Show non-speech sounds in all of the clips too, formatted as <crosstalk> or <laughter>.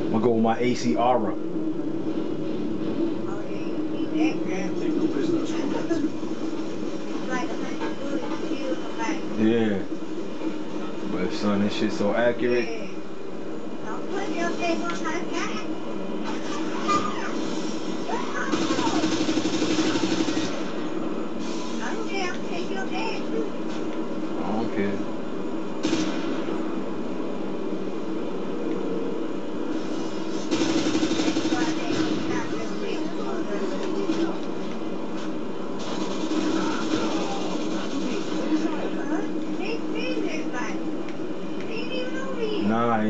I'm gonna go with my ACR. Signal business <laughs> correct. Yeah. But son, this shit so accurate.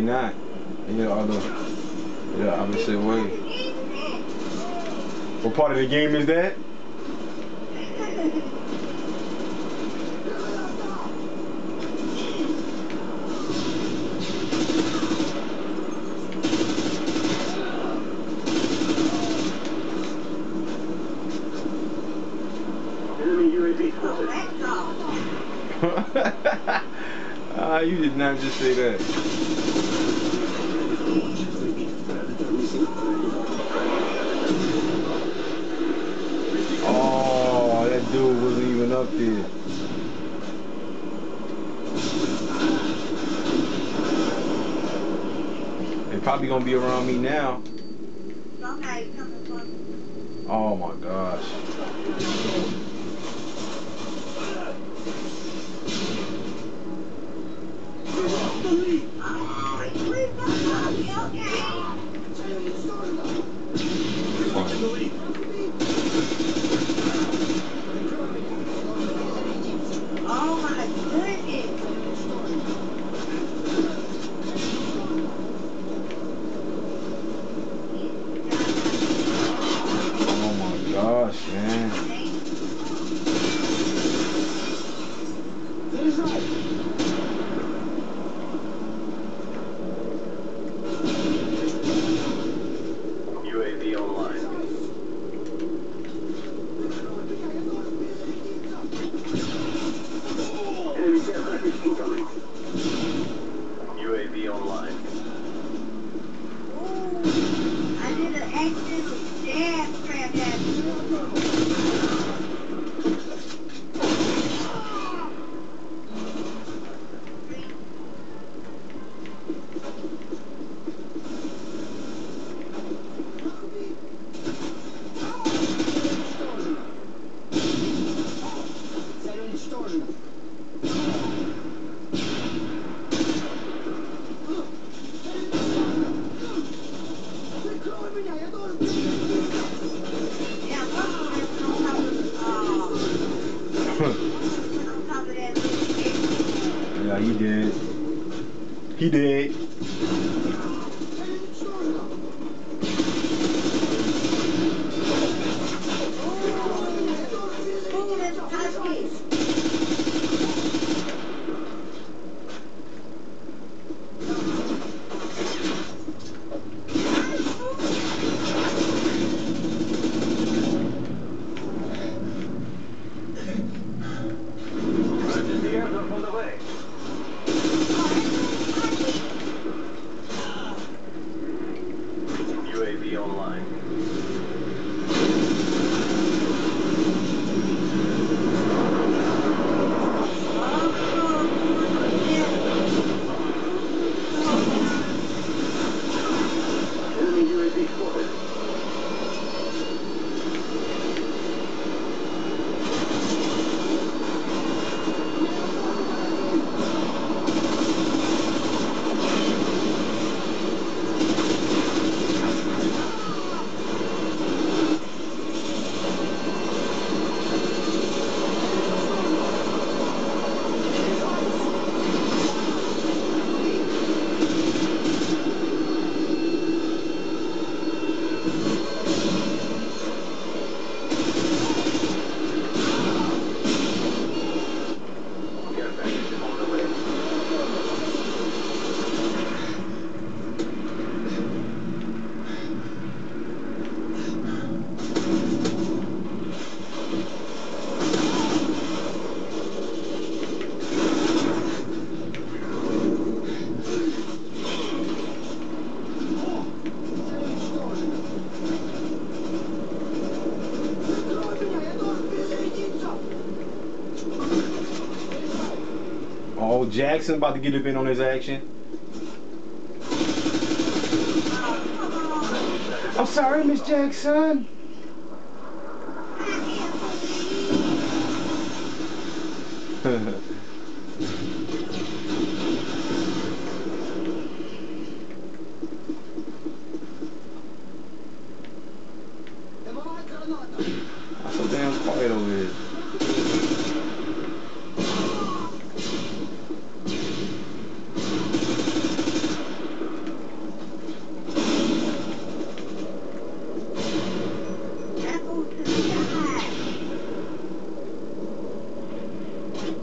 Not. Yeah, other. Yeah, opposite way. What part of the game is that? <laughs> Ah, you did not just say that. Oh, that dude wasn't even up there. They're probably gonna be around me now. Oh my gosh. Oh my gosh, man. I did an accidental yeah, Jackson about to get up in on his action. I'm sorry, Miss Jackson. <laughs>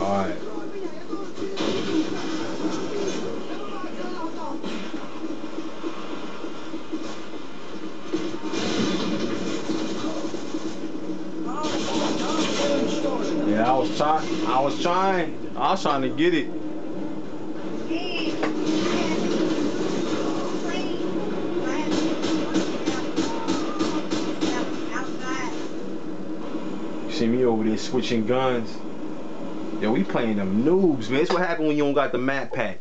Alright. Yeah, I was trying. I was trying. I was trying to get it. see me over there switching guns. Yo, we playing them noobs, man. That's what happened when you don't got the map pack.